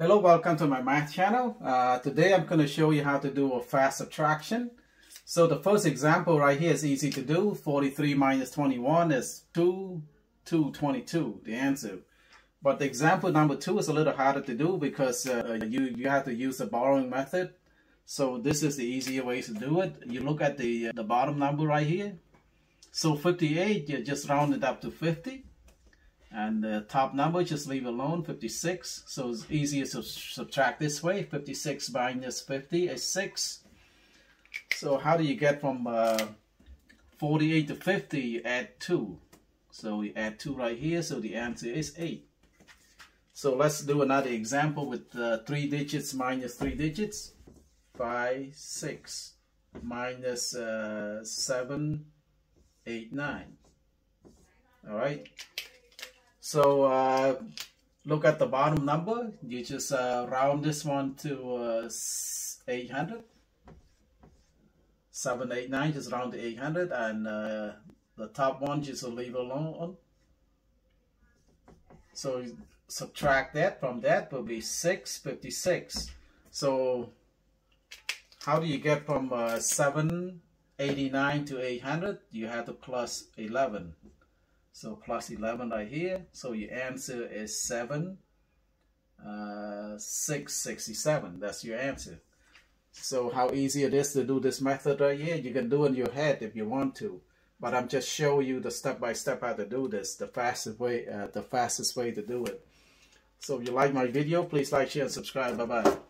Hello, welcome to my math channel. Uh, today I'm going to show you how to do a fast subtraction. So the first example right here is easy to do. 43 minus 21 is 2, 2, 22, the answer. But the example number two is a little harder to do because uh, you, you have to use the borrowing method. So this is the easier way to do it. You look at the, uh, the bottom number right here. So 58, you just round it up to 50. And the top number, just leave alone, 56. So it's easier to subtract this way. 56 minus 50 is 6. So how do you get from uh, 48 to 50? You add 2. So you add 2 right here, so the answer is 8. So let's do another example with uh, 3 digits minus 3 digits. 5, 6, minus, uh, 7, 8, 9. Alright. So uh, look at the bottom number. You just uh, round this one to uh, 800. 789, just round to 800. And uh, the top one, just leave alone. So subtract that from that will be 656. So how do you get from uh, 789 to 800? You have to plus 11. So plus 11 right here. So your answer is 7, uh, 667. That's your answer. So how easy it is to do this method right here. You can do it in your head if you want to. But I'm just showing you the step-by-step -step how to do this. The fastest way, uh, the fastest way to do it. So if you like my video, please like, share, and subscribe. Bye-bye.